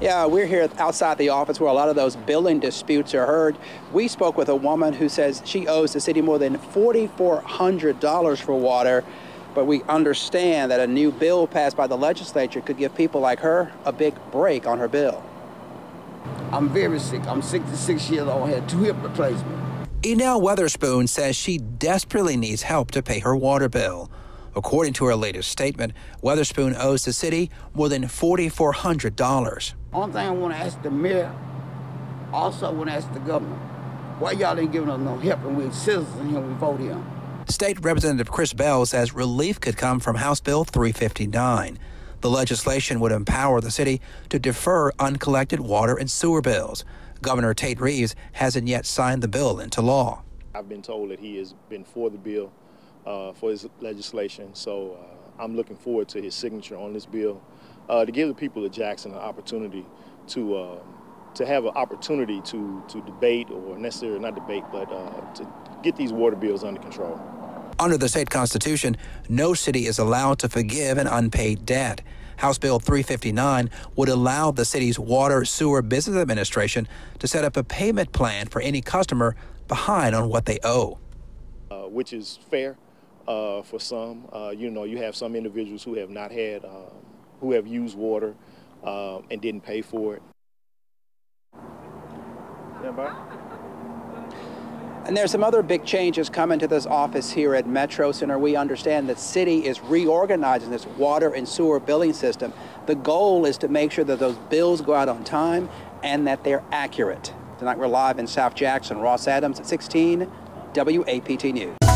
Yeah, we're here outside the office where a lot of those billing disputes are heard. We spoke with a woman who says she owes the city more than $4,400 for water, but we understand that a new bill passed by the legislature could give people like her a big break on her bill. I'm very sick. I'm 66 years old. I had two hip replacements. Enel Weatherspoon says she desperately needs help to pay her water bill. According to her latest statement, Weatherspoon owes the city more than $4,400. Only thing I want to ask the mayor, also I want to ask the governor, why y'all ain't giving us no help and we citizens here we vote him? State Representative Chris Bell says relief could come from House Bill 359. The legislation would empower the city to defer uncollected water and sewer bills. Governor Tate Reeves hasn't yet signed the bill into law. I've been told that he has been for the bill uh, for his legislation. So uh, I'm looking forward to his signature on this bill uh, to give the people of Jackson an opportunity to uh, to have an opportunity to to debate or necessarily not debate, but uh, to get these water bills under control. Under the state constitution, no city is allowed to forgive an unpaid debt. House Bill 359 would allow the city's Water Sewer Business Administration to set up a payment plan for any customer behind on what they owe. Uh, which is fair uh, for some. Uh, you know, you have some individuals who have not had, um, who have used water um, and didn't pay for it. Yeah. And there's some other big changes coming to this office here at Metro Center. We understand that city is reorganizing this water and sewer billing system. The goal is to make sure that those bills go out on time and that they're accurate. Tonight we're live in South Jackson. Ross Adams at 16, WAPT News.